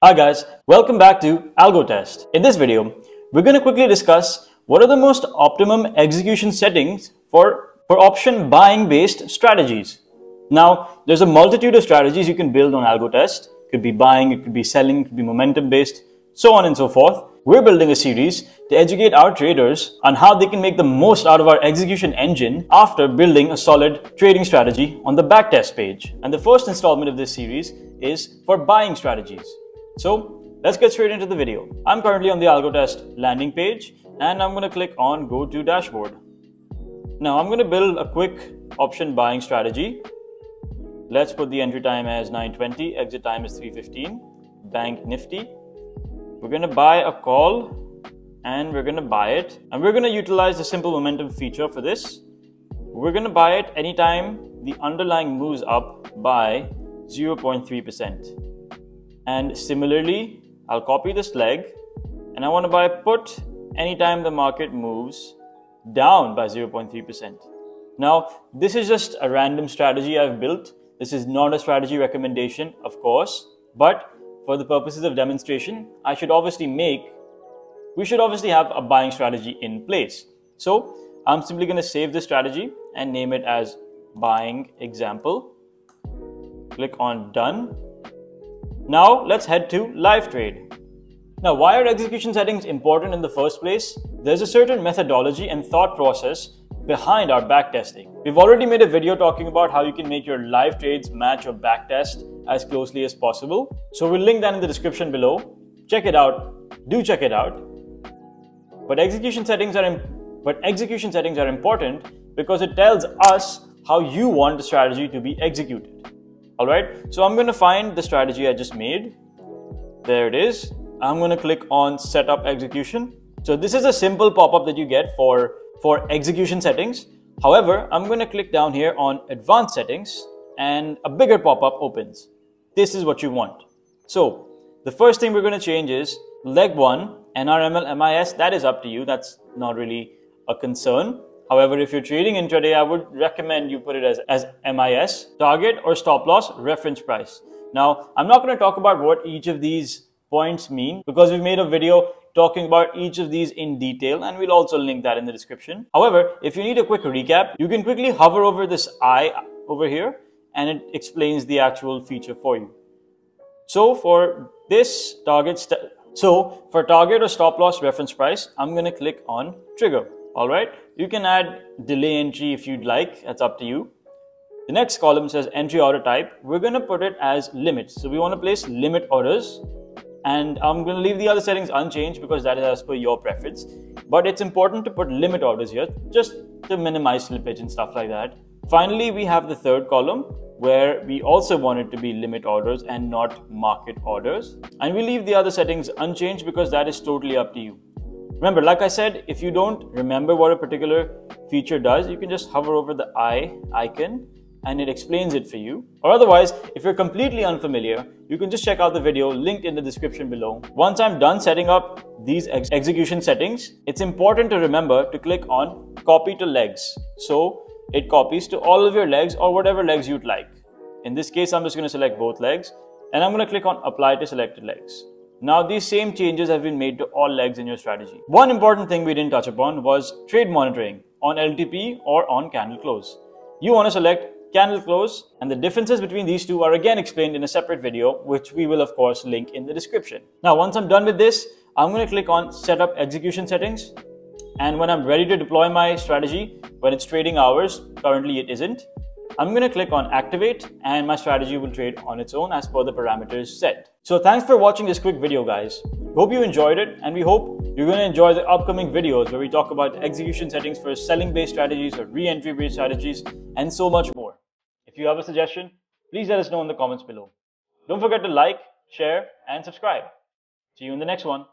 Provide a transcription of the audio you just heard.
Hi guys, welcome back to AlgoTest. In this video, we're going to quickly discuss what are the most optimum execution settings for, for option buying based strategies. Now, there's a multitude of strategies you can build on AlgoTest. It could be buying, it could be selling, it could be momentum based, so on and so forth. We're building a series to educate our traders on how they can make the most out of our execution engine after building a solid trading strategy on the backtest page. And the first installment of this series is for buying strategies. So let's get straight into the video. I'm currently on the AlgoTest landing page and I'm going to click on go to dashboard. Now I'm going to build a quick option buying strategy. Let's put the entry time as 920, exit time is 315, bank nifty. We're going to buy a call and we're going to buy it and we're going to utilize the simple momentum feature for this. We're going to buy it anytime the underlying moves up by 0.3%. And similarly, I'll copy this leg and I want to buy put anytime the market moves down by 0.3%. Now, this is just a random strategy I've built. This is not a strategy recommendation, of course, but for the purposes of demonstration, I should obviously make, we should obviously have a buying strategy in place. So I'm simply going to save this strategy and name it as buying example. Click on done now let's head to live trade. Now, why are execution settings important in the first place? There's a certain methodology and thought process behind our backtesting. We've already made a video talking about how you can make your live trades match your backtest as closely as possible. So we'll link that in the description below. Check it out. Do check it out. But execution settings are but execution settings are important because it tells us how you want the strategy to be executed. All right, so I'm going to find the strategy I just made. There it is. I'm going to click on setup execution. So this is a simple pop-up that you get for, for execution settings. However, I'm going to click down here on advanced settings and a bigger pop-up opens. This is what you want. So the first thing we're going to change is leg one, NRML MIS, that is up to you. That's not really a concern. However, if you're trading intraday, I would recommend you put it as, as MIS, target or stop loss, reference price. Now, I'm not going to talk about what each of these points mean because we've made a video talking about each of these in detail and we'll also link that in the description. However, if you need a quick recap, you can quickly hover over this I over here and it explains the actual feature for you. So for this target, so for target or stop loss reference price, I'm going to click on trigger. All right. You can add delay entry if you'd like. That's up to you. The next column says entry order type. We're to put it as limits. So we want to place limit orders. And I'm to leave the other settings unchanged because that is as per your preference. But it's important to put limit orders here just to minimize slippage and stuff like that. Finally, we have the third column where we also want it to be limit orders and not market orders. And we leave the other settings unchanged because that is totally up to you. Remember, like I said, if you don't remember what a particular feature does, you can just hover over the I icon and it explains it for you. Or otherwise, if you're completely unfamiliar, you can just check out the video linked in the description below. Once I'm done setting up these ex execution settings, it's important to remember to click on copy to legs. So it copies to all of your legs or whatever legs you'd like. In this case, I'm just going to select both legs and I'm going to click on apply to selected legs. Now these same changes have been made to all legs in your strategy. One important thing we didn't touch upon was trade monitoring on LTP or on candle close. You want to select candle close and the differences between these two are again explained in a separate video which we will of course link in the description. Now once I'm done with this, I'm going to click on setup execution settings and when I'm ready to deploy my strategy when it's trading hours, currently it isn't, I'm going to click on activate and my strategy will trade on its own as per the parameters set. So thanks for watching this quick video guys. Hope you enjoyed it and we hope you're going to enjoy the upcoming videos where we talk about execution settings for selling based strategies or re-entry based strategies and so much more. If you have a suggestion, please let us know in the comments below. Don't forget to like, share and subscribe. See you in the next one.